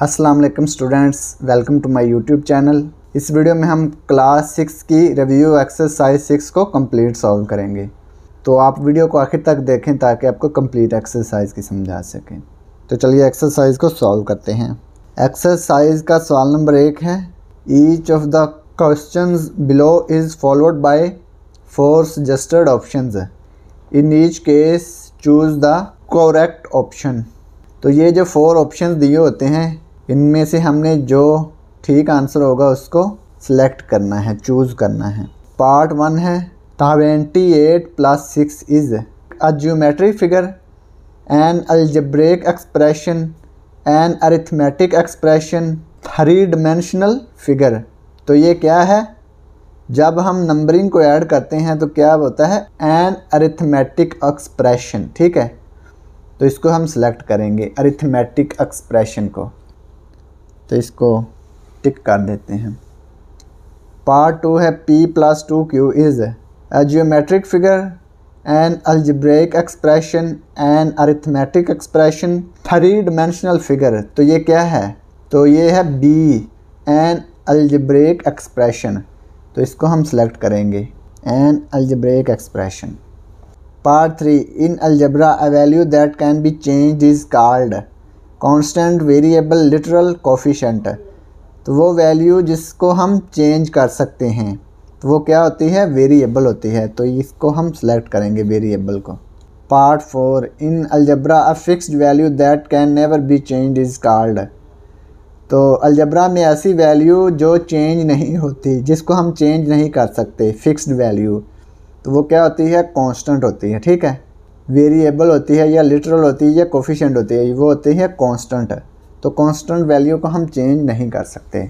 वालेकुम students, welcome to my YouTube channel. इस video में हम क्लास सिक्स की रिव्यू एक्सरसाइज सिक्स को कंप्लीट सॉल्व करेंगे। तो आप वीडियो को आखिर तक देखें ताकि आपको कंप्लीट एक्सरसाइज की समझ सके। तो चलिए एक्सरसाइज को सॉल्व करते हैं। एक्सरसाइज का सवाल नंबर एक है each of the question below is followed by four suggested option in each case choose the correct option तो ये जो फोर ऑप्शन दिए होते हैं इनमें से हमने जो ठीक आंसर होगा उसको सिलेक्ट करना है चूज़ करना है। पार्ट वन है twenty eight plus six is a geometric figure an algebraic expression an arithmetic expression three dimensional figure तो ये क्या है? जब हम नंबरिंग को ऐड करते हैं तो क्या होता है? एन अरिथमेटिक एक्सप्रेशन ठीक है? तो इसको हम सिलेक्ट करेंगे अरिथमेटिक एक्सप्रेशन को। तो इसको टिक कर देते हैं। पार्ट टू है P plus two Q is a geometric figure an algebraic expression an arithmetic expression three dimensional figure तो ये क्या है? तो ये है बी एन अल्जब्रेक एक्सप्रेशन तो इसको हम सेलेक्ट करेंगे an algebraic expression part three in algebra a value that can be changed is called constant variable literal coefficient. तो वो वैल्यू जिसको हम चेंज कर सकते हैं तो वो क्या होती है? वेरिएबल होती है। तो इसको हम सेलेक्ट करेंगे वेरिएबल को। Part four in algebra a fixed value that can never be change is called तो अलजबरा में ऐसी वैल्यू जो चेंज नहीं होती, जिसको हम चेंज नहीं कर सकते फिक्स्ड वैल्यू तो वो क्या होती है? कांस्टेंट होती है। ठीक है? वेरिएबल होती है या लिटरल होती है या कोफिशेंट होती है, वो होती है कांस्टेंट तो कांस्टेंट वैल्यू को हम चेंज नहीं कर सकते।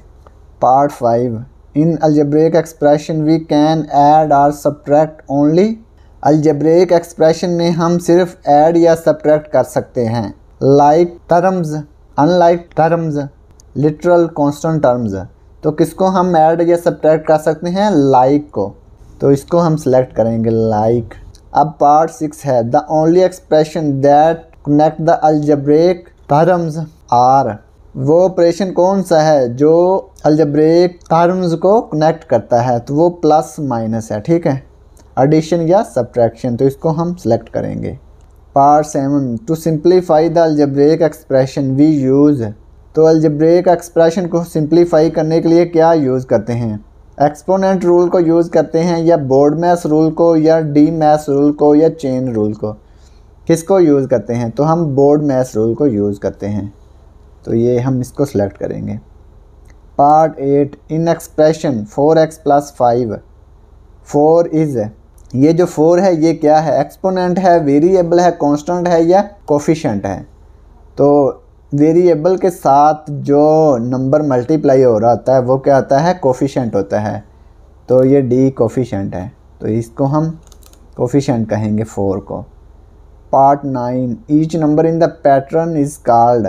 Part five in algebraic expression we can add or subtract only algebraic expression में हम सिर्फ़ ऐड या सब्ट्रैक्ट कर सकते हैं। Like terms unlike terms literal constant terms तो किसको हम ऐड या सब्ट्रैक्ट कर सकते हैं? लाइक like को। तो इसको हम सेलेक्ट करेंगे लाइक अब पार्ट सिक्स है. The only expression that connect the algebraic terms are वो ऑपरेशन कौन सा है? जो अल्जब्रेक टर्म्स को कनेक्ट करता है. तो वो प्लस माइनस है. ठीक है? एडिशन या सब्ट्रैक्शन तो इसको हम सेलेक्ट करेंगे. Part seven two simplify the algebraic expression we use तो अल्जब्रेक एक्सप्रेशन को सिंप्लीफाई करने के लिए क्या यूज़ करते हैं? एक्सपोनेंट रूल को यूज़ करते हैं या बोर्ड मैस रूल को या डी मैस रूल को या चेन रूल को। किसको यूज़ करते हैं? तो हम बोर्ड मैस रूल को यूज़ करते हैं। तो ये हम इसको सिलेक्ट करेंगे। Part eight, in expression, four X plus five. Four is, ये जो फोर है, ये क्या है? एक्सपोनेंट है, वेरिएबल है कांस्टेंट है या कोफिशेंट है। तो वेरिएबल के साथ जो नंबर मल्टीप्लाई हो रहा होता है, वो क्या होता है? कोफिशेंट होता है। तो ये डी कोफिशेंट है। तो इसको हम कोफिशेंट कहेंगे फोर को। Part nine each number in the pattern is called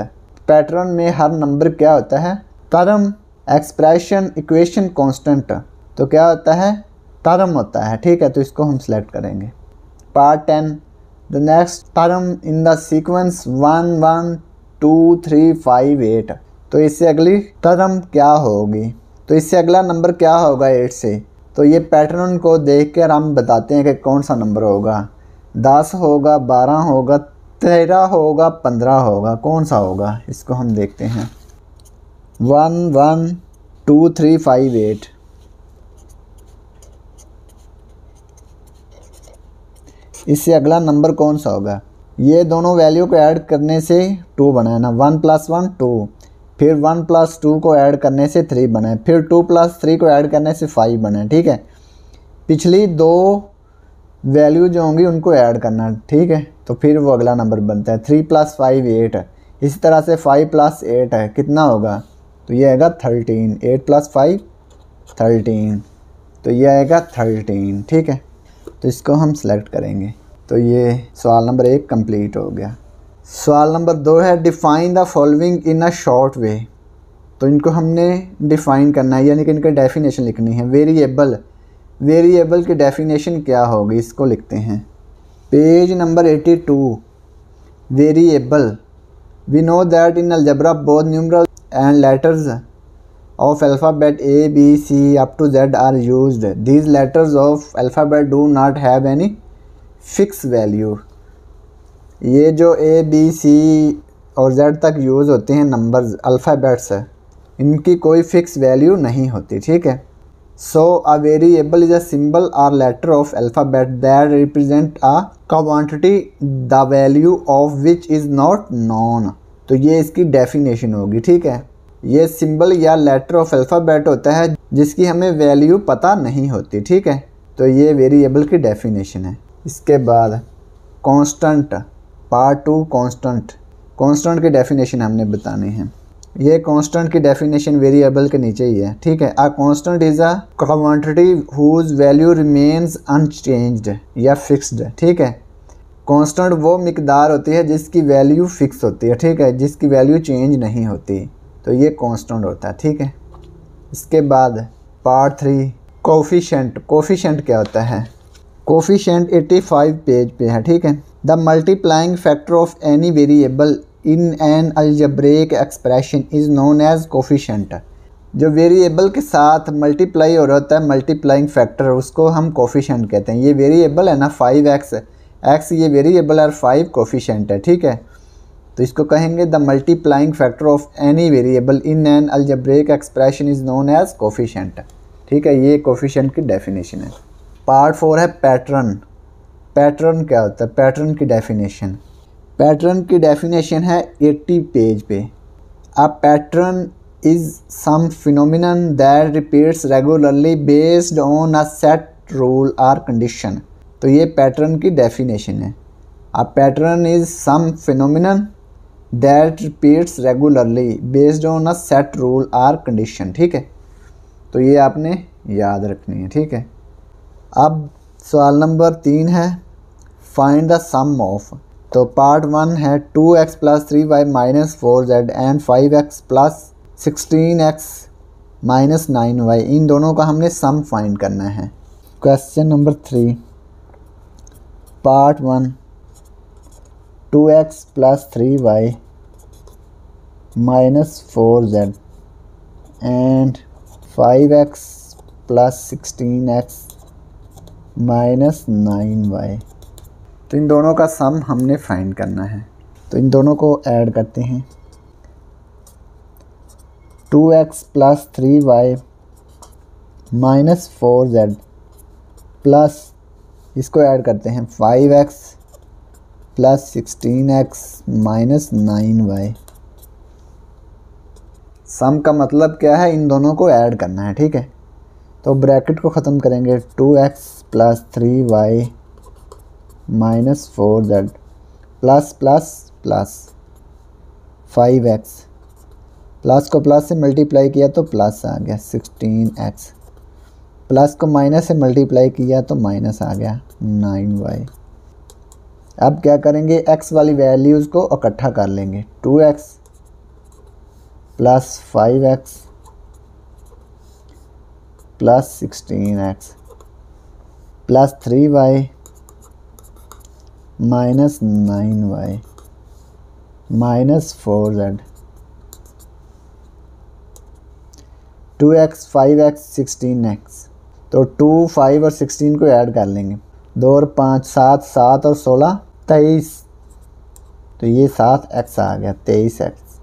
pattern में हर नंबर क्या होता है? टर्म एक्सप्रेशन इक्वेशन कांस्टेंट तो क्या होता है? टर्म होता है। ठीक है तो इसको हम सेलेक्ट करेंगे। Part ten the next term in the sequence one one two three five eight तो इससे अगली टर्म क्या होगी? तो इससे अगला नंबर क्या होगा एट से? तो ये पैटर्न को देख कर हम बताते हैं कि कौन सा नंबर होगा। दस होगा, बारह होगा, तेरह होगा, पंद्रह होगा। कौन सा होगा? इसको हम देखते हैं। One one two three five eight इससे अगला नंबर कौन सा होगा? ये दोनों वैल्यू को ऐड करने से टू बना है ना। वन प्लस वन टू फिर वन प्लस टू को ऐड करने से थ्री बना है। फिर टू प्लस थ्री को ऐड करने से फाइव बना है, ठीक है? पिछली दो वैल्यू जो होंगी उनको ऐड करना ठीक है? तो फिर वो अगला नंबर बनता है। थ्री प्लस फाइव एट इसी तरह से फाइव प्लस एट है। कितना होगा? तो ये आएगा thirteen eight plus five thirteen तो ये आएगा थर्टीन ठीक है? तो इसको हम सेलेक्ट करेंगे। तो ये सवाल नंबर एक कंप्लीट हो गया। सवाल नंबर दो है define the following in a short way तो इनको हमने डिफ़ाइन करना है यानी कि इनका डेफिनेशन लिखनी है। वेरिएबल वेरिएबल की डेफिनेशन क्या होगी इसको लिखते हैं। Page number eighty two variable we know that in algebra both numeral and letters of alphabet A, B, C up to Z are used. These letters of alphabet do not have any fixed value ये जो A B, C और Z तक use होते हैं numbers alphabets है इनकी कोई fix value नहीं होती ठीक है? So a variable is a symbol or letter of alphabet that represent a quantity the value of which is not known तो ये इसकी डेफिनेशन होगी ठीक है? ये सिंबल या लेटर ऑफ़ अल्फ़ाबेट होता है जिसकी हमें वैल्यू पता नहीं होती ठीक है? तो ये वेरिएबल की डेफिनेशन है। इसके बाद constant part two constant constant की डेफिनेशन हमने बतानी है। ये कांस्टेंट की डेफिनेशन वेरिएबल के नीचे ही है, ठीक है? A constant is a quantity whose value remains unchanged या फिक्स्ड ठीक है? कांस्टेंट वो मकदार होती है जिसकी वैल्यू फिक्स होती है, ठीक है? जिसकी वैल्यू चेंज नहीं होती। तो ये कांस्टेंट होता है, ठीक है? इसके बाद पार्ट थ्री कोफिशेंट कोफिशेंट क्या होता है? कोफिशेंट 85 पेज पे है, ठीक है? The multiplying factor of any variable in an algebraic expression is known as coefficient जो वेरिएबल के साथ मल्टीप्लाई हो रहा होता है, मल्टीप्लाइंग फैक्टर, उसको हम कोफिशेंट कहते हैं। ये वेरिएबल है ना, फाइव एक्स। एक्स ये वेरिएबल और फाइव कोफिशेंट है, ठीक है? तो इसको कहेंगे the multiplying factor of any variable in an algebraic expression is known as coefficient ठीक है, ये कोफिशेंट की डेफिनेशन है। पार्ट फोर है पैटर्न। पैटर्न क्या होता है? पैटर्न की डेफिनेशन। पैटर्न की डेफिनेशन है 80 पेज पे। A pattern is some phenomenon that repeats regularly based on a set rule or condition. तो ये पैटर्न की डेफिनेशन है। A pattern is some phenomenon that repeats regularly based on a set rule or condition. ठीक है? तो ये आपने याद रखनी है। ठीक है? अब सवाल नंबर तीन है फाइंड द सम ऑफ़ तो पार्ट वन है two x plus three y minus four z and five x plus sixteen x minus nine y इन दोनों का हमने सम फाइंड करना है। Question number three part one two x plus three y minus four z and five x plus sixteen x minus nine y. तो इन दोनों का सम हमने फाइंड करना है। तो इन दोनों को ऐड करते हैं। Two x plus three y minus four z plus इसको ऐड करते हैं five x plus sixteen x minus nine y. Sum का मतलब क्या है? इन दोनों को ऐड करना है, ठीक है? तो ब्रैकेट को ख़त्म करेंगे two x plus three y minus four z plus plus plus को प्लस से मल्टीप्लाई किया तो प्लस आ गया सिक्सटीन एक्स प्लस को माइनस से मल्टीप्लाई किया तो माइनस आ गया नाइन वाई अब क्या करेंगे? एक्स वाली वैल्यूज़ को इकट्ठा कर लेंगे। Two x plus five x plus sixteen x plus three y minus nine y minus four z two x five x sixteen x. तो टू फाइव और सिक्सटीन को ऐड कर लेंगे। दो और पाँच, सात सात और सोलह, तेईस। तो ये सात एक्स आ गया, तेईस x.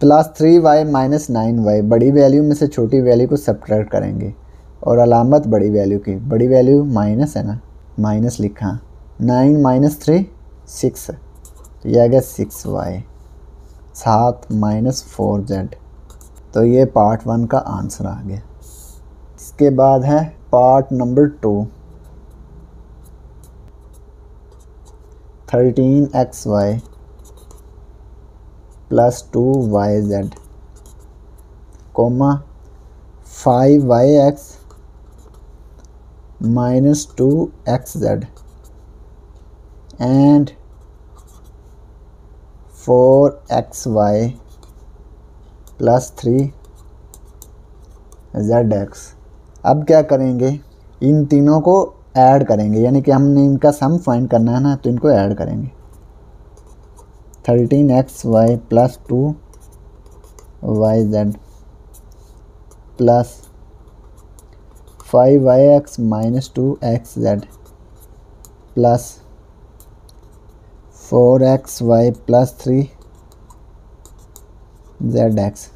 Plus three y minus nine y, बड़ी वैल्यू में से छोटी वैल्यू को सब्ट्रैक्ट करेंगे। और अलामत बड़ी वैल्यू की, बड़ी वैल्यू माइनस है ना माइनस लिखा। नाइन माइनस थ्री सिक्स तो ये आ गया सिक्स वाई सात माइनस फोर जेड तो ये पार्ट वन का आंसर आ गया। इसके बाद है part number two thirteen x y plus two y z comma five y x minus two x z and four x y plus three z x अब क्या करेंगे? इन तीनों को ऐड करेंगे। यानी कि हमने इनका सम फाइंड करना है ना तो इनको ऐड करेंगे। Thirteen x y plus two y z plus five y x minus two x z plus four x y plus three z x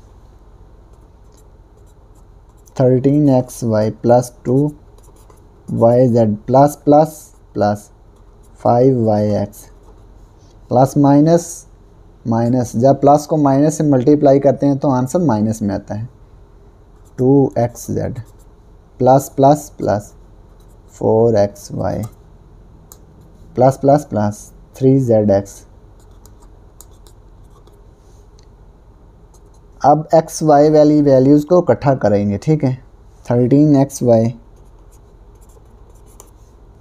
thirteen x y plus two y z plus plus plus five y x plus minus minus जब plus को minus से multiply करते हैं तो answer minus में आता है। Two x z plus plus plus four x y plus plus plus three z x अब एक्स वाई वाली वैल्यूज़ को इकट्ठा करेंगे, ठीक है? Thirteen x y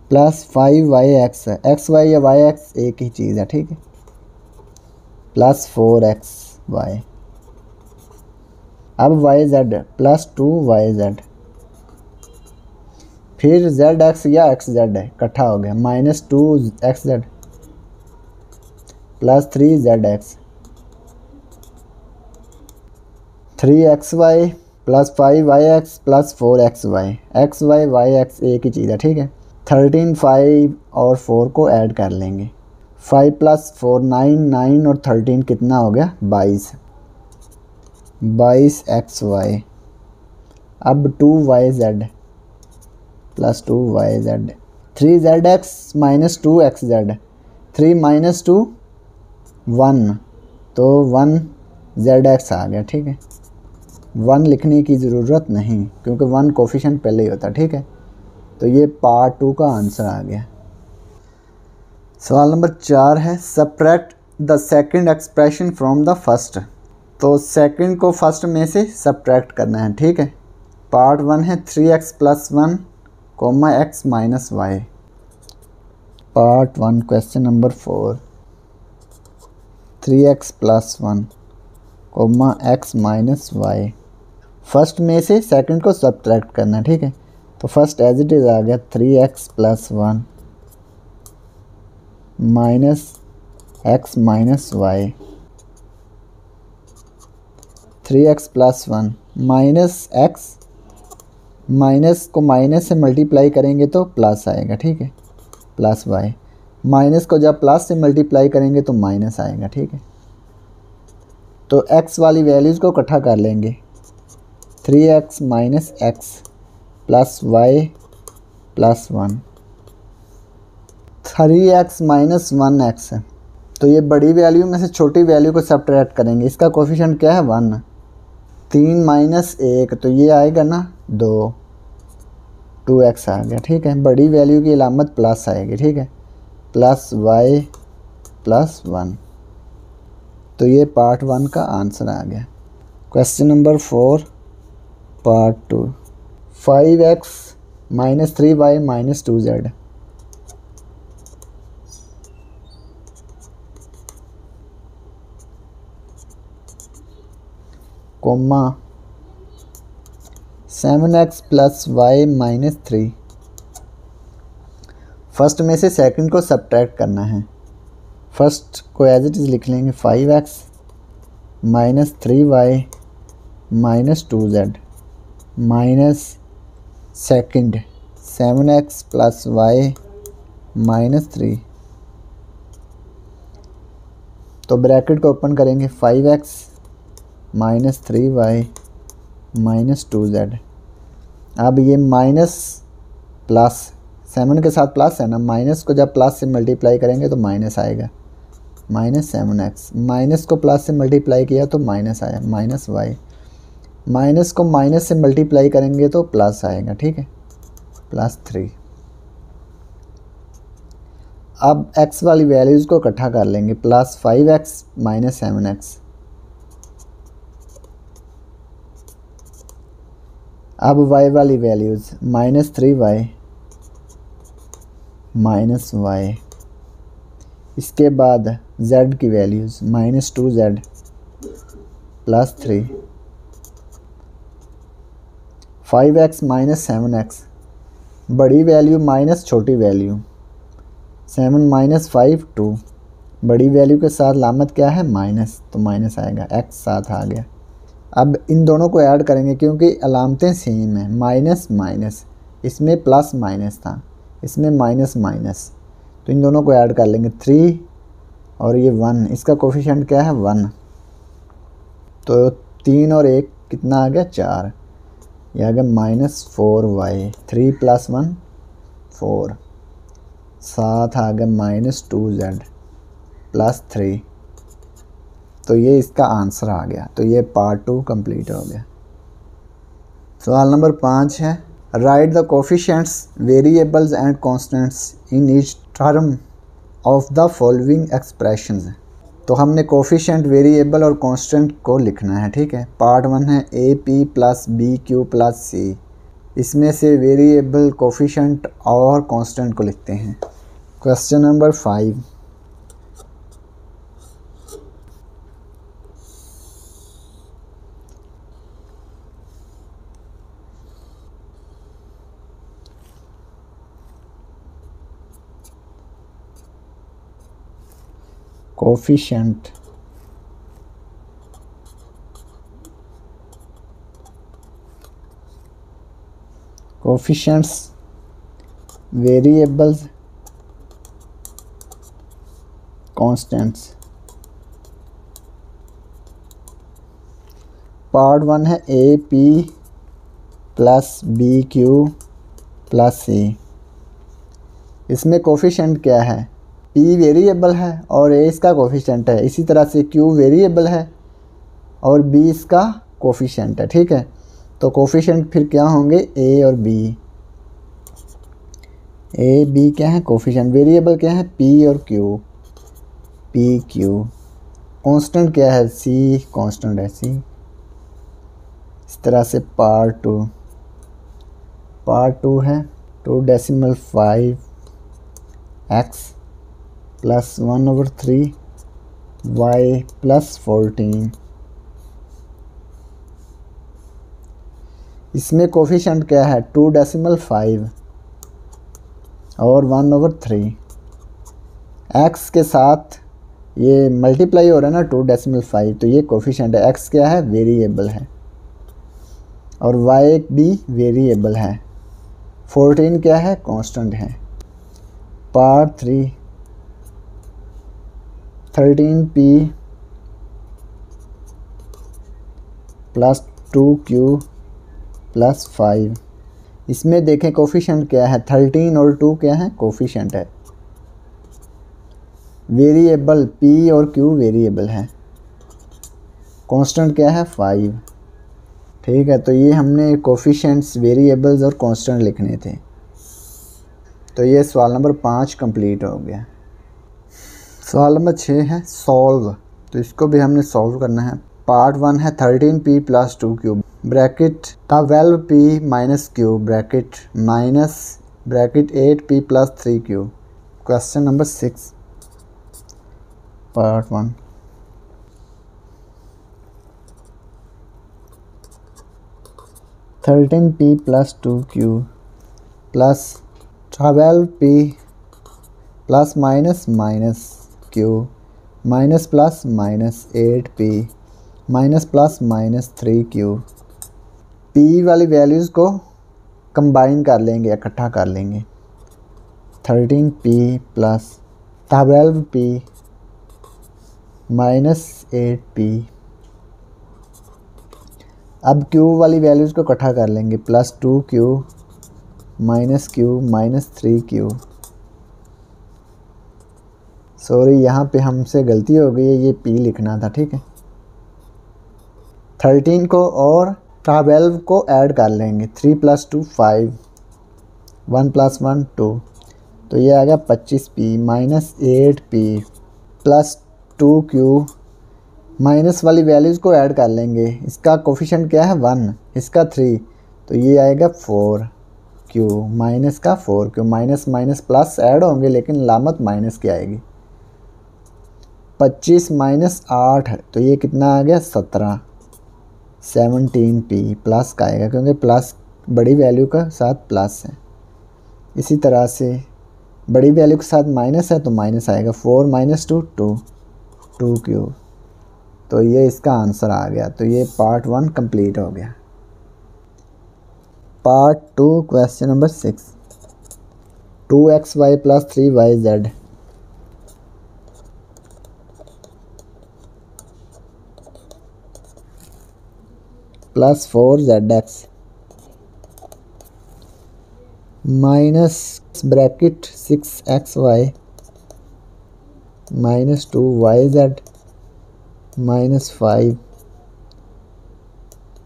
plus five y x x y या वाई एक्स एक ही चीज़ है, ठीक है? प्लस फोर एक्स वाई अब y z plus two y z फिर जेड एक्स या एक्स जेड है, इकट्ठा हो गया। Minus two x z plus three z x three x y plus five y x plus four x y x y y x एक ही चीज़ है, ठीक है? थर्टीन फाइव और फोर को ऐड कर लेंगे। Five plus four nine nine और थर्टीन कितना हो गया? बाईस। बाईस एक्स वाई अब two y z plus two y z three z x minus two x z three minus two one तो वन जेड एक्स आ गया, ठीक है? वन लिखने की ज़रूरत नहीं, क्योंकि वन कोफिशन पहले ही होता, ठीक है? तो ये पार्ट टू का आंसर आ गया। सवाल नंबर चार है subtract the second expression from the first तो सेकंड को फ़र्स्ट में से सप्रैक्ट करना है, ठीक है? पार्ट वन है three x plus one comma x minus y part one question number four three x plus one comma x minus y first में से सेकंड को सब्ट्रैक्ट करना, ठीक है? तो फ़र्स्ट एज इट इज़ आ गया three x plus one minus x minus y three x plus one minus x minus को minus से मल्टीप्लाई करेंगे तो प्लस आएगा, ठीक है? Plus Y. माइनस को जब प्लस से मल्टीप्लाई करेंगे तो माइनस आएगा, ठीक है? तो एक्स वाली वैल्यूज़ को इकट्ठा कर लेंगे। Three x minus x plus y plus one. Three x minus one x है तो ये बड़ी वैल्यू में से छोटी वैल्यू को सब्ट्रैक्ट करेंगे। इसका कोफिशेंट क्या है? वन। तीन माइनस एक तो ये आएगा ना दो, टू एक्स आ गया, ठीक है। बड़ी वैल्यू की अलामत प्लस आएगी, ठीक है। प्लस वाई प्लस वन तो ये पार्ट वन का आंसर आ गया। Question number four part two five x minus three y minus two z comma seven x plus y minus three. First में से सेकंड को सब्ट्रैक्ट करना है। फ़र्स्ट को एज इट इज़ लिख लेंगे five x minus three y minus two z minus second. Seven x plus y minus three. तो bracket को ओपन करेंगे five x minus three y minus two z. अब ये माइनस प्लस, सेवन के साथ plus है ना, माइनस को जब प्लस से मल्टीप्लाई करेंगे तो माइनस आएगा। Minus seven x. माइनस को प्लस से मल्टीप्लाई किया तो माइनस आया, माइनस वाई। माइनस को माइनस से मल्टीप्लाई करेंगे तो प्लस आएगा, ठीक है? Plus three. अब एक्स वाली वैल्यूज़ को इकट्ठा कर लेंगे, plus five x, minus seven x. अब y वाली values minus three y minus y इसके बाद z की values minus two z plus three five x minus seven x बड़ी वैल्यू माइनस छोटी value seven minus five two बड़ी value के साथ लामत क्या है? माइनस तो माइनस आएगा। एक्स साथ आ गया। अब इन दोनों को ऐड करेंगे क्योंकि अलामतें सेम हैं। Minus minus. इसमें प्लस माइनस था। इसमें माइनस माइनस तो इन दोनों को ऐड कर लेंगे। थ्री और ये वन इसका कोफिशेंट क्या है? वन तो तीन और एक कितना आ गया? चार। ये आ गया minus four y three plus one four साथ आ गया minus two z plus three तो ये इसका आंसर आ गया। तो ये पार्ट टू कंप्लीट हो गया। सवाल नंबर पाँच है write the coefficients variables and constants in each term of the following expression तो हमने कोफिशेंट वेरिएबल और कांस्टेंट को लिखना है, ठीक है? पार्ट वन है a p plus b q plus c इसमें से वेरिएबल कोफिशेंट और कांस्टेंट को लिखते हैं। Question number five coefficient coefficients variables constants part one है a p plus b q plus c इसमें कोफिशेंट क्या है पी वेरिएबल है और ए इसका कोफिशेंट है। इसी तरह से क्यू वेरिएबल है और बी इसका कोफिशेंट है, ठीक है? तो कोफिशेंट फिर क्या होंगे? ए और बी ए बी क्या है? कोफिशेंट वेरिएबल क्या है? पी और क्यू पी क्यू कांस्टेंट क्या है? सी कांस्टेंट है सी इस तरह से पार्ट टू पार्ट टू है two decimal five x plus one over three y plus fourteen इसमें कोफिशेंट क्या है? टू डेसिमल फाइव और वन ओवर थ्री एक्स के साथ ये मल्टीप्लाई हो रहा है ना टू डेसिमल फाइव तो ये कोफिशेंट है। एक्स क्या है? वेरिएबल है। और वाई भी वेरिएबल है। फोर्टीन क्या है? कांस्टेंट है। Part three thirteen p plus two q plus five इसमें देखें कोफिशेंट क्या है? थर्टीन और टू क्या है? कोफिशेंट है। वेरिएबल पी और क्यू वेरिएबल है। कांस्टेंट क्या है? फाइव ठीक है तो ये हमने कोफिशेंट्स वेरिएबल्स और कांस्टेंट लिखने थे। तो ये सवाल नंबर पाँच कंप्लीट हो गया। सवाल नंबर छः है सॉल्व तो इसको भी हमने सॉल्व करना है। पार्ट वन है thirteen p plus two cube bracket twelve p minus q bracket minus bracket eight p plus three q question number six part one thirteen p plus two q plus twelve p plus minus minus q minus plus minus eight p minus plus minus three q p वाली values को combine कर लेंगे, इकट्ठा कर लेंगे। Thirteen p plus twelve p minus eight p अब Q वाली values को इकट्ठा कर लेंगे plus two q minus q minus three q sorry, यहाँ पे हमसे गलती हो गई है, ये पी लिखना था, ठीक है? थर्टीन को और ट्वेल्व को ऐड कर लेंगे three plus two five one plus one two तो ये आ गया पच्चीस p minus eight p plus two q minus वाली वैल्यूज़ को ऐड कर लेंगे, इसका कोफिशेंट क्या है? वन इसका थ्री तो ये आएगा फोर क्यू माइनस का four q minus minus plus add होंगे, लेकिन लामत माइनस की आएगी। पच्चीस माइनस आठ तो ये कितना आ गया? सत्रह। सेवनटीन पी प्लस का आएगा, क्योंकि प्लस बड़ी वैल्यू का साथ प्लस है। इसी तरह से बड़ी वैल्यू के साथ माइनस है तो माइनस आएगा। Four minus two two two q तो ये इसका आंसर आ गया तो ये पार्ट वन कंप्लीट हो गया। Part two question number six two x y plus three y z plus four z x minus bracket six x y minus two y z minus five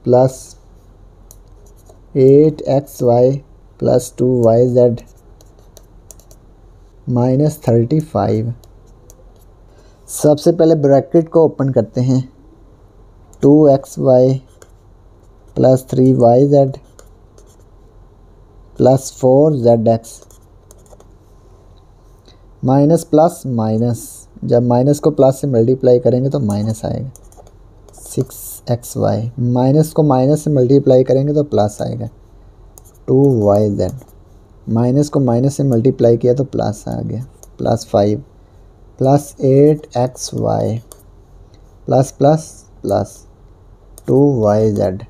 plus eight x y plus two y z minus thirty five सबसे पहले bracket को open करते हैं। Two x y plus three y z plus four z x minus plus minus जब minus को plus से multiply करेंगे तो माइनस आएगा। सिक्स एक्स वाई माइनस को माइनस से मल्टीप्लाई करेंगे तो प्लस आएगा। टू वाई जेड माइनस को माइनस से मल्टीप्लाई किया तो प्लस आ गया। Plus five plus eight x y plus plus plus two y z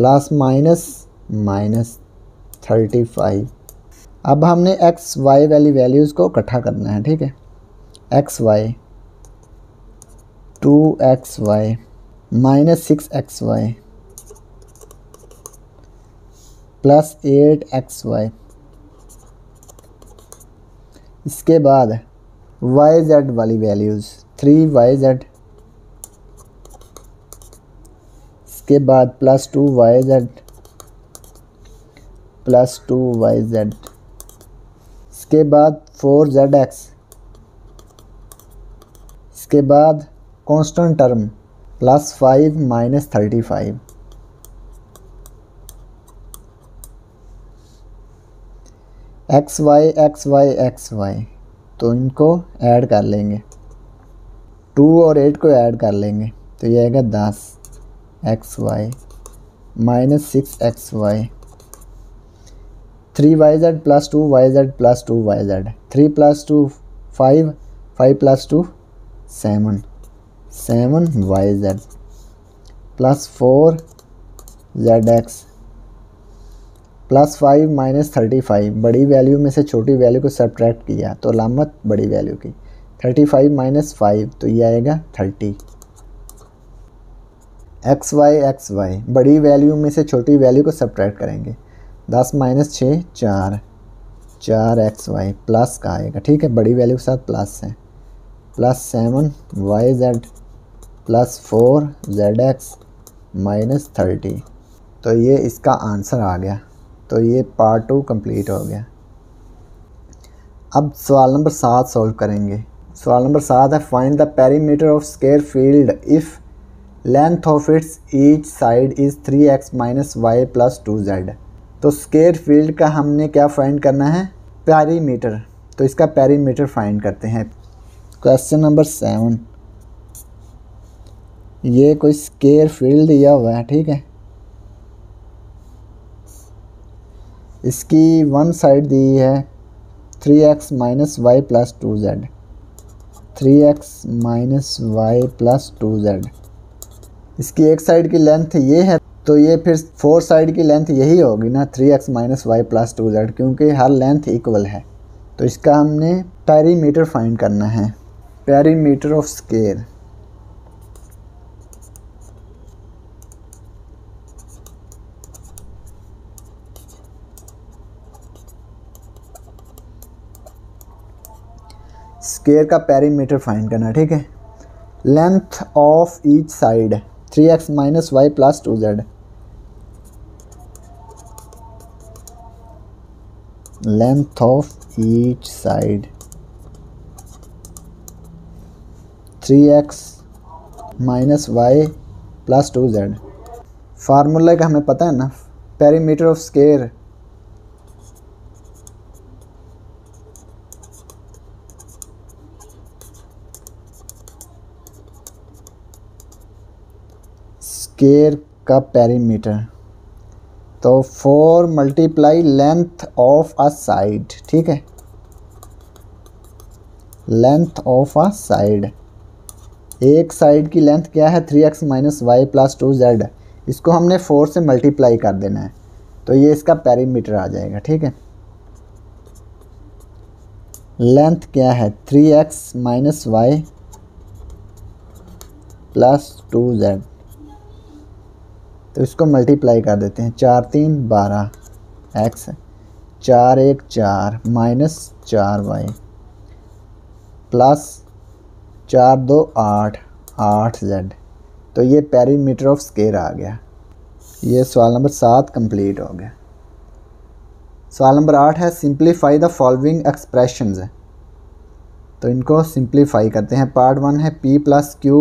plus minus minus thirty five. अब हमने एक्स वाई वाली वैल्यूज़ को इकट्ठा करना है, ठीक है? X y, two x y, minus six x y, plus eight x y. इसके बाद वाई जेड वाली वैल्यूज़, थ्री वाई जेड इसके बाद plus two y z plus two y z इसके बाद फोर जेड एक्स इसके बाद constant term plus five minus thirty five x y x y x y तो इनको ऐड कर लेंगे. टू और एट को ऐड कर लेंगे. तो ये आएगा दस. X y minus six x y three y z plus two y z plus two y z three plus two five five plus two seven seven y z plus four z x plus five minus thirty five बड़ी value में से छोटी value को subtract किया तो लामत बड़ी value की। Thirty five minus five तो ये आएगा thirty x y x y बड़ी वैल्यू में से छोटी वैल्यू को सब्ट्रैक्ट करेंगे। दस माइनस छः चार। चार एक्स वाई प्लस का आएगा। ठीक है, बड़ी वैल्यू के साथ प्लस है। Plus seven y z plus four z x minus thirty तो ये इसका आंसर आ गया। तो ये पार्ट टू कंप्लीट हो गया। अब सवाल नंबर सात सॉल्व करेंगे। सवाल नंबर सात है find the perimeter of square field if length of its each side is three x minus y plus two z तो स्केयर फ़ील्ड का हमने क्या फाइंड करना है? पैरीमीटर तो इसका पैरीमीटर फाइंड करते हैं। क्वेश्चन नंबर सेवन ये कोई स्केयर फ़ील्ड दिया हुआ है, ठीक है? इसकी वन साइड दी है three x minus y plus two z three x minus y plus two z इसकी एक साइड की लेंथ ये है तो ये फिर फोर साइड की लेंथ यही होगी ना three x minus y plus two z क्योंकि हर लेंथ इक्वल है। तो इसका हमने पैरीमीटर फाइंड करना है। पैरीमीटर ऑफ़ स्केयर स्केयर का पैरीमीटर फाइंड करना, ठीक है? Length of each side three x minus y plus two z length of each side three x minus y plus two z formula का हमें पता है ना? पेरीमीटर ऑफ़ स्केयर स्केयर का पेरीमीटर। तो four multiply length of a side, ठीक है? Length of a side. एक साइड की लेंथ क्या है? Three x minus y plus two z. इसको हमने फोर से मल्टीप्लाई कर देना है। तो ये इसका पेरीमीटर आ जाएगा, ठीक है? लेंथ क्या है? Three x minus y plus two z. तो इसको मल्टीप्लाई कर देते हैं। चार तीन, बारह एक्स चार एक, चार माइनस चार वाई प्लस चार दो, आठ आठ जेड तो ये पेरीमीटर ऑफ़ स्केयर आ गया। ये सवाल नंबर सात कंप्लीट हो गया। सवाल नंबर आठ है सिंप्लीफाई द फॉलोइंग एक्सप्रेशंस है तो इनको सिंप्लीफाई करते हैं। पार्ट वन है p plus q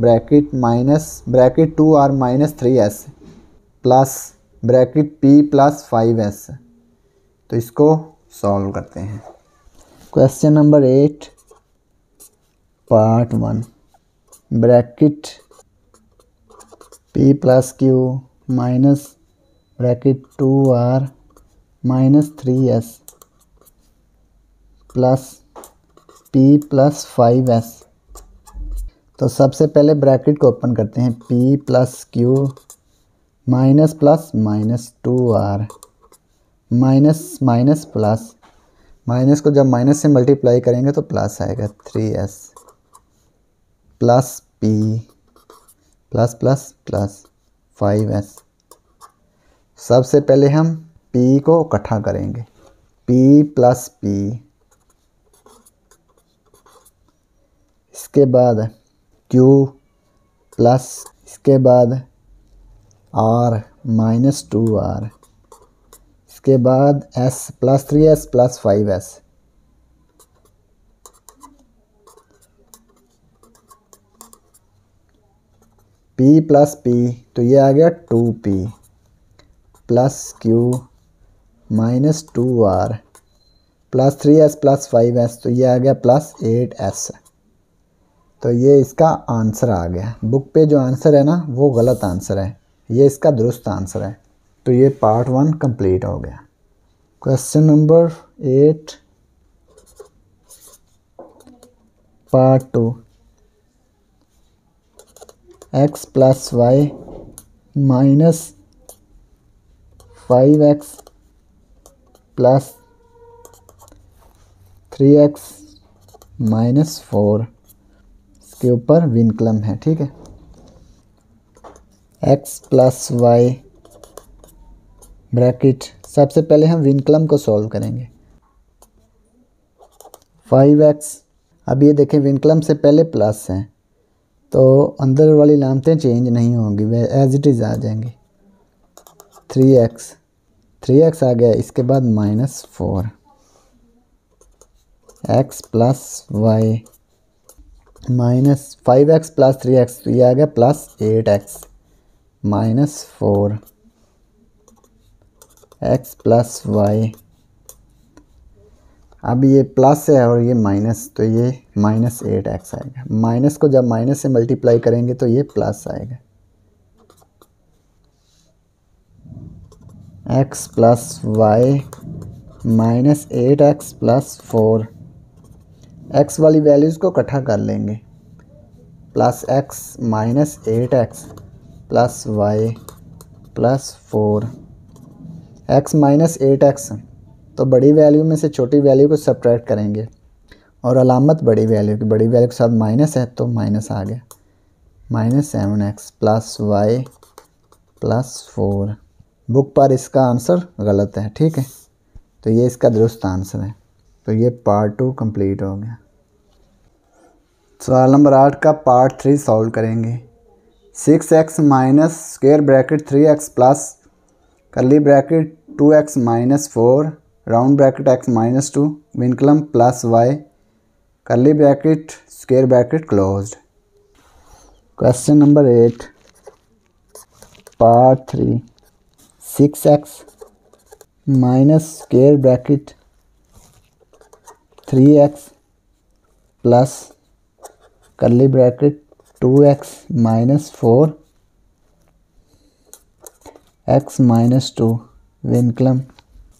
bracket minus, bracket two r minus three s, plus bracket p plus five s. तो इसको सॉल्व करते हैं। Question number eight, part one, bracket p plus q minus bracket two r minus three s, plus p plus five s. तो सबसे पहले bracket को open करते हैं p plus q minus plus minus two r minus minus plus minus को जब minus से multiply करेंगे तो प्लस आएगा three s plus p plus plus plus five s सबसे पहले हम पी को इकट्ठा करेंगे पी प्लस पी इसके बाद क्यू प्लस इसके बाद आर माइनस टू आर इसके बाद s plus three s plus five s p plus p तो ये आ गया two p plus q minus two r plus three s plus five s तो ये आ गया प्लस एट एस तो ये इसका आंसर आ गया। बुक पे जो आंसर है ना, वो गलत आंसर है। ये इसका दुरुस्त आंसर है। तो ये पार्ट वन कंप्लीट हो गया। Question number eight, part two. X plus y minus five x plus three x minus four के ऊपर विनक्लम है, ठीक है? एक्स प्लस वाई ब्रैकेट सबसे पहले हम विनक्लम को सॉल्व करेंगे। फाइव एक्स अब ये देखें, विनक्लम से पहले प्लस है तो अंदर वाली लामतें चेंज नहीं होंगी, वे एज इट इज़ आ जाएँगी। थ्री एक्स थ्री एक्स आ गया, इसके बाद minus four x plus y minus five x plus three x तो ये आ गया plus eight x. Minus four x plus y. अब ये प्लस है और ये माइनस तो ये माइनस एट एक्स आएगा। माइनस को जब माइनस से मल्टीप्लाई करेंगे तो ये प्लस आएगा। X plus y minus eight x plus four. X वाली वैल्यूज़ को इकट्ठा कर लेंगे। Plus x minus eight x plus y plus four x minus eight x तो बड़ी वैल्यू में से छोटी वैल्यू को सब्ट्रैक्ट करेंगे। और अलामत बड़ी वैल्यू की, बड़ी वैल्यू के साथ माइनस है तो माइनस आ गया। Minus seven x plus y plus four book पर इसका आंसर गलत है, ठीक है? तो ये इसका दुरुस्त आंसर है। तो ये पार्ट टू कंप्लीट हो गया। सवाल नंबर आठ का पार्ट थ्री सॉल्व करेंगे। Six x minus square bracket three x plus curly bracket two x minus four round bracket x minus two vinculum plus y curly bracket square bracket close question number eight part three six x minus square bracket three x plus curly bracket two x minus four x minus two vinculum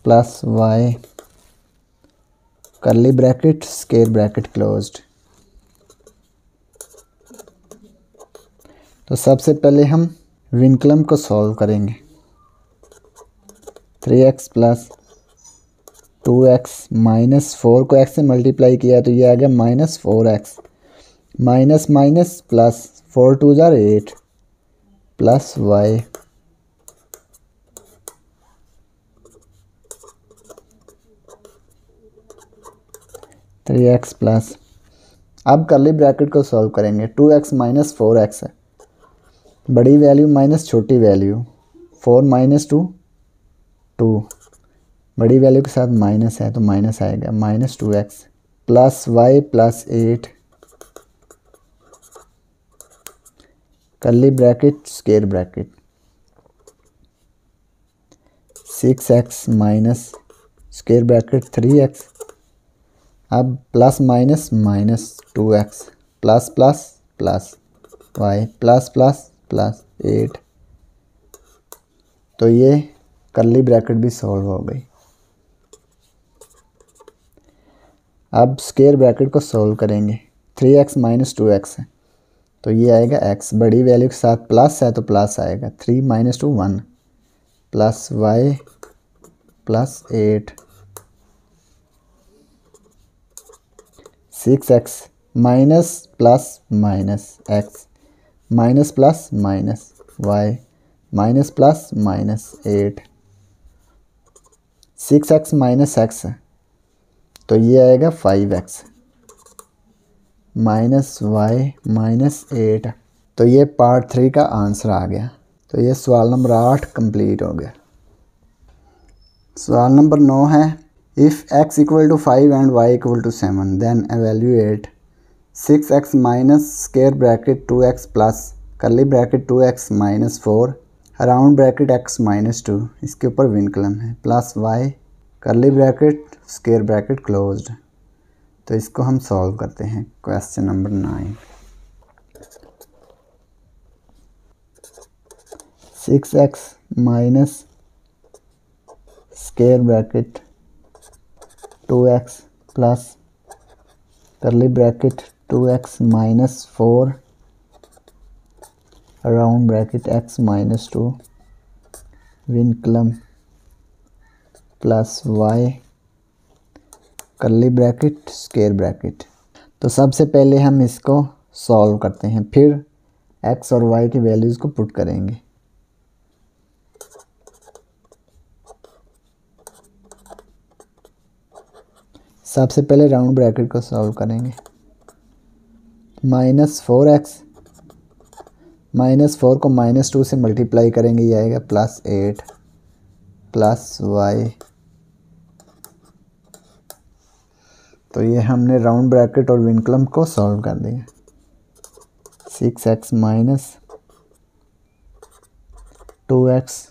plus y curly bracket square bracket closed तो सबसे पहले हम vinculum को solve करेंगे। Three x plus two x minus four को x से multiply किया तो ये आ गया minus four x. Minus minus plus four two ज़ार eight. Plus y. Three x plus. अब करली ब्रैकेट को सॉल्व करेंगे। Two x minus four x है। बड़ी वैल्यू माइनस छोटी value four minus two two. बड़ी वैल्यू के साथ माइनस है तो माइनस आएगा। Minus two x plus y plus eight curly bracket square bracket six x minus square bracket three x अब plus minus minus two x plus plus plus y plus plus plus eight तो ये curly bracket भी solve हो गई। अब square bracket को solve करेंगे। Three x minus two x है। तो ये आएगा एक्स बड़ी वैल्यू के साथ प्लस है तो प्लस आएगा। Three minus two one plus y plus eight six x minus plus minus x minus plus minus y minus plus minus eight six x minus x तो ये आएगा five x minus y minus eight तो ये part three का answer आ गया। तो ये सवाल नंबर आठ कंप्लीट हो गया। सवाल नंबर नौ है if x equal to five and y equal to seven then evaluate six x minus square bracket two x plus curly bracket two x minus four around bracket x minus two इसके ऊपर vinculum है plus y curly bracket square bracket closed तो इसको हम solve करते हैं question number nine six x minus square bracket two x plus curly bracket two x minus four around bracket x minus two vinculum plus y curly bracket square bracket तो सबसे पहले हम इसको सॉल्व करते हैं, फिर एक्स और y की वैल्यूज़ को पुट करेंगे। सबसे पहले राउंड ब्रैकेट को सॉल्व करेंगे। Minus four x minus four को माइनस टू से मल्टीप्लाई करेंगे, ये आएगा प्लस एट प्लस वाई तो ये हमने राउंड ब्रैकेट और विनकलम को सॉल्व कर दिया। Six x minus two x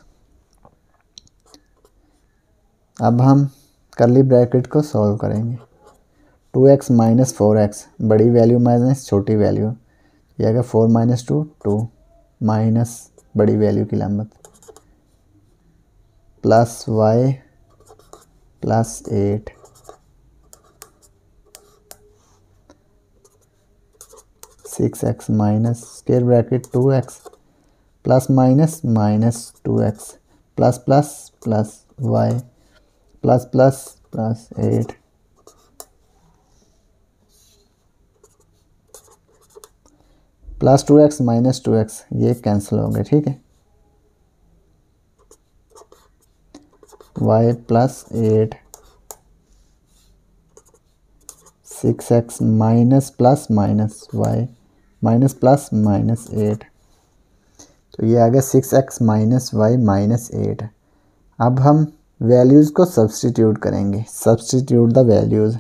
अब हम करली ब्रैकेट को सॉल्व करेंगे। Two x minus four x बड़ी वैल्यू माइनस छोटी वैल्यू ये अगर four minus two two minus बड़ी वैल्यू की लंबत plus y plus eight six x minus square bracket two x plus minus minus two x plus plus plus y plus plus plus eight plus two x minus two x ये cancel हो गए, ठीक है? Y plus eight six x minus plus minus y minus plus minus eight. तो ये आ गया six x minus y minus eight. अब हम वैल्यूज़ को सब्सटीट्यूट करेंगे। सब्सटीट्यूट द वैल्यूज़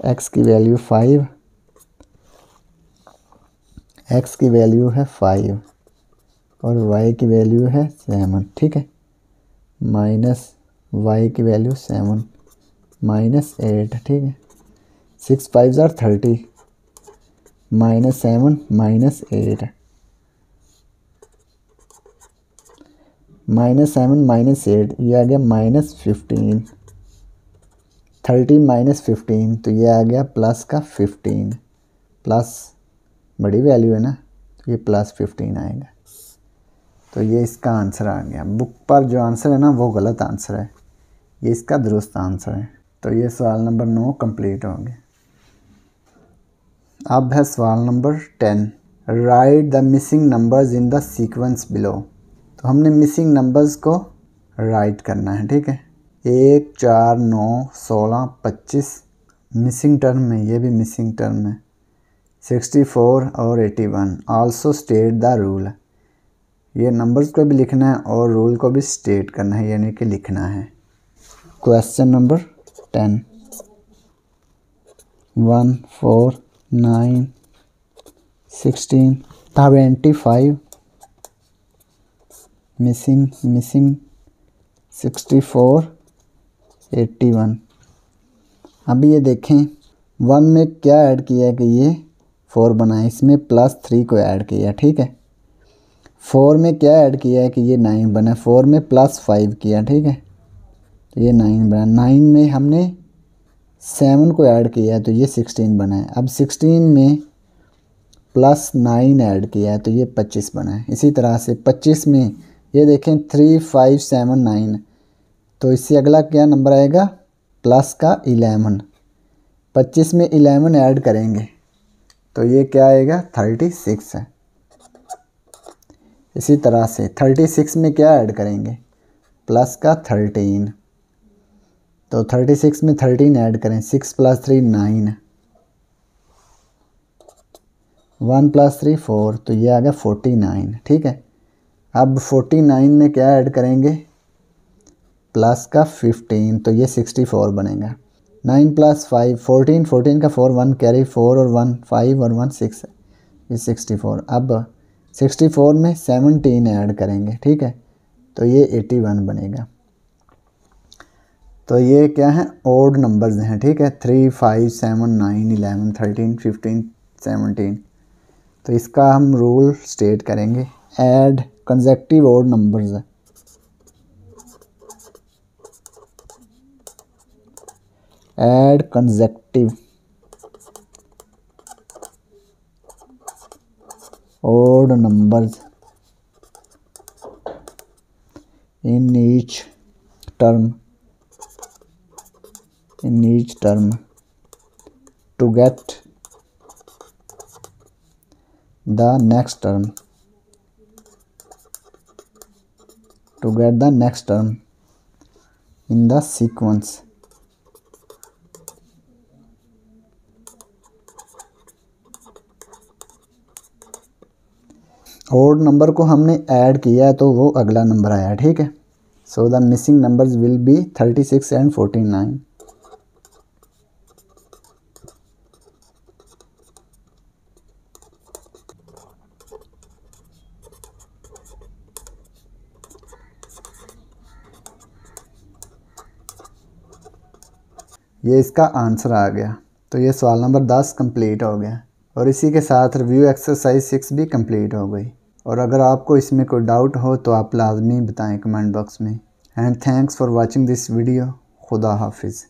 एक्स की वैल्यू फाइव एक्स की वैल्यू है फाइव और वाई की वैल्यू है सेवन ठीक है? माइनस वाई की वैल्यू सेवन माइनस एट ठीक है? सिक्स फाइव ज़ार thirty minus seven minus eight minus seven minus eight ये आ गया minus fifteen thirty minus fifteen तो ये आ गया प्लस का फिफ्टीन प्लस बड़ी वैल्यू है ना तो ये प्लस फिफ्टीन आएगा। तो ये इसका आंसर आ गया। बुक पर जो आंसर है ना, वो गलत आंसर है। ये इसका दुरुस्त आंसर है। तो ये सवाल नंबर नौ कंप्लीट हो गया। अब है सवाल number ten. Write the missing numbers in the sequence below तो हमने मिसिंग नंबर्स को राइट करना है, ठीक है? एक, चार, नौ, सोलह, पच्चीस। मिसिंग टर्म है, ये भी मिसिंग टर्म है। सिक्सटी फोर और eighty one also state the rule ये नंबर्स को भी लिखना है और रूल को भी स्टेट करना है, यानी कि लिखना है। Question number ten one four nine sixteen twenty five missing missing sixty four eighty one अभी ये देखें वन में क्या ऐड किया है कि ये फोर बना है। इसमें प्लस थ्री को ऐड किया ठीक है? फोर में क्या ऐड किया है कि ये नाइन बना फोर में प्लस फाइव किया, ठीक है? तो ये नाइन बना नाइन में हमने सेवन को ऐड किया है तो ये सिक्सटीन बना है। अब सिक्सटीन में प्लस नाइन ऐड किया है तो ये पच्चीस बना है। इसी तरह से पच्चीस में ये देखें थ्री फाइव सेवन नाइन तो इससे अगला क्या नंबर आएगा? प्लस का इलेवन पच्चीस में इलेवन ऐड करेंगे तो ये क्या आएगा? थर्टी सिक्स है। इसी तरह से थर्टी सिक्स में क्या ऐड करेंगे? प्लस का थर्टीन। तो थर्टी सिक्स में थर्टीन ऐड करें, six plus three nine. One plus three four तो ये आ गया फोर्टी नाइन, ठीक है? अब फोर्टी नाइन में क्या ऐड करेंगे? प्लस का फिफ्टीन तो ये सिक्सटी फोर बनेगा। Nine plus five, fourteen fourteen का फोर, वन कैरी फोर और वन फाइव और वन सिक्स, ये सिक्सटी फोर। अब सिक्सटी फोर में सेवनटीन ऐड करेंगे, ठीक है? तो ये एटी वन बनेगा। तो ये क्या है? ओड नंबर्स हैं, ठीक है? Three five seven nine eleven thirteen fifteen seventeen तो इसका हम रूल स्टेट करेंगे। ऐड कंजेक्टिव ओड नंबर्स है। Add consecutive odd numbers. In each term. In each term. To get the next term. To get the next term. In the sequence odd number को हमने add किया है तो वो अगला number आया, ठीक है? So the missing numbers will be thirty six and forty nine ये इसका आंसर आ गया। तो ये सवाल नंबर दस कंप्लीट हो गया। और इसी के साथ रिव्यू एक्सरसाइज सिक्स भी कंप्लीट हो गई। और अगर आपको इसमें कोई डाउट हो तो आप लाजमी बताएँ कमेंट बॉक्स में। And thanks for watching this video खुदा हाफिज़।